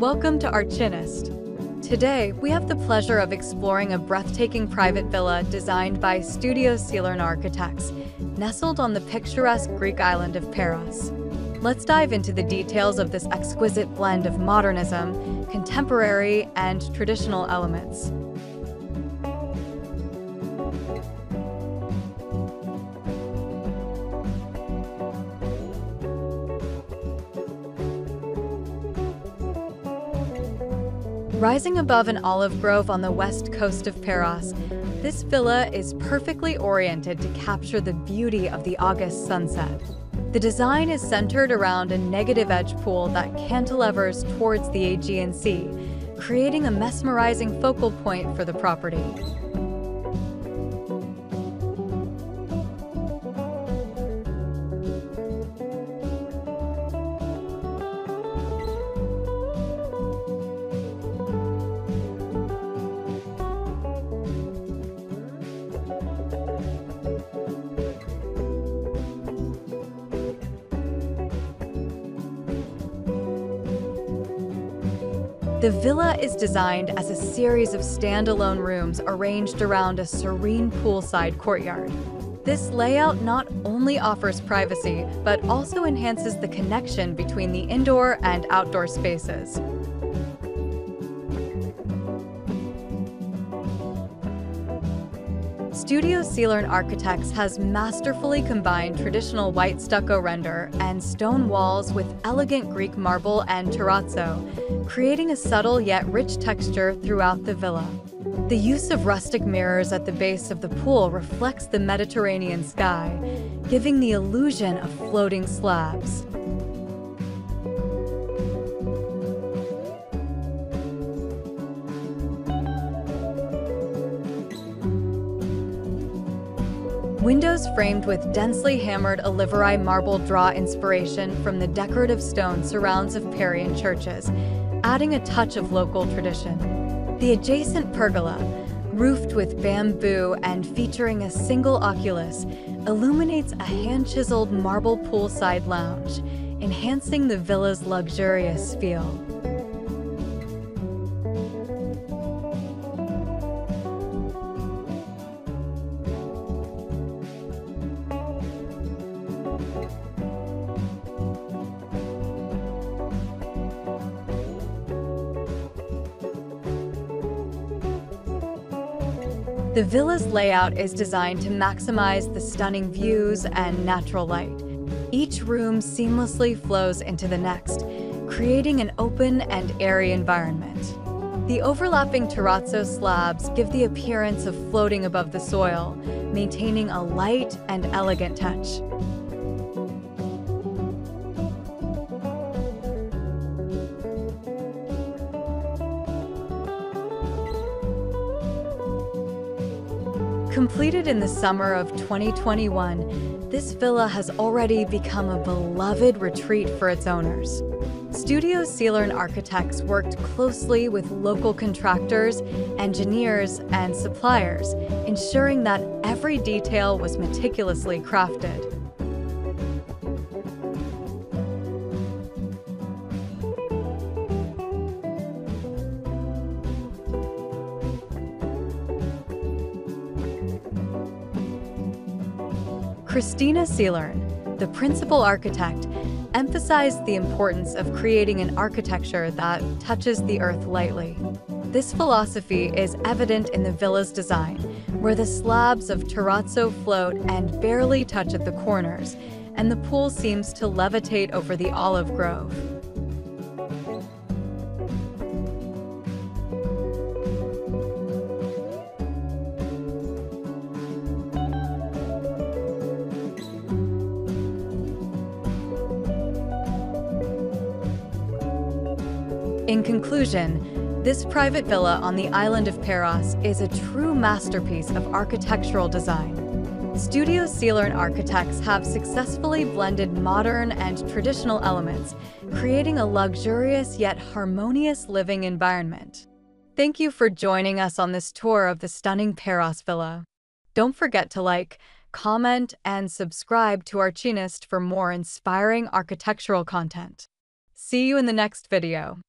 Welcome to Archinest. Today, we have the pleasure of exploring a breathtaking private villa designed by Studio Seilern Architects, nestled on the picturesque Greek island of Paros. Let's dive into the details of this exquisite blend of modernism, contemporary, and traditional elements. Rising above an olive grove on the west coast of Paros, this villa is perfectly oriented to capture the beauty of the August sunset. The design is centered around a negative edge pool that cantilevers towards the Aegean Sea, creating a mesmerizing focal point for the property. The villa is designed as a series of standalone rooms arranged around a serene poolside courtyard. This layout not only offers privacy, but also enhances the connection between the indoor and outdoor spaces. Studio Seilern Architects has masterfully combined traditional white stucco render and stone walls with elegant Greek marble and terrazzo, creating a subtle yet rich texture throughout the villa. The use of rustic mirrors at the base of the pool reflects the Mediterranean sky, giving the illusion of floating slabs. Windows framed with densely hammered Oliveri marble draw inspiration from the decorative stone surrounds of Parian churches, adding a touch of local tradition. The adjacent pergola, roofed with bamboo and featuring a single oculus, illuminates a hand-chiseled marble poolside lounge, enhancing the villa's luxurious feel. The villa's layout is designed to maximize the stunning views and natural light. Each room seamlessly flows into the next, creating an open and airy environment. The overlapping terrazzo slabs give the appearance of floating above the soil, maintaining a light and elegant touch. Completed in the summer of 2021, this villa has already become a beloved retreat for its owners. Studio Seilern Architects worked closely with local contractors, engineers, and suppliers, ensuring that every detail was meticulously crafted. Christina Seilern, the principal architect, emphasized the importance of creating an architecture that touches the earth lightly. This philosophy is evident in the villa's design, where the slabs of terrazzo float and barely touch at the corners, and the pool seems to levitate over the olive grove. In conclusion, this private villa on the island of Paros is a true masterpiece of architectural design. Studio Seilern architects have successfully blended modern and traditional elements, creating a luxurious yet harmonious living environment. Thank you for joining us on this tour of the stunning Paros Villa. Don't forget to like, comment, and subscribe to Archinest for more inspiring architectural content. See you in the next video.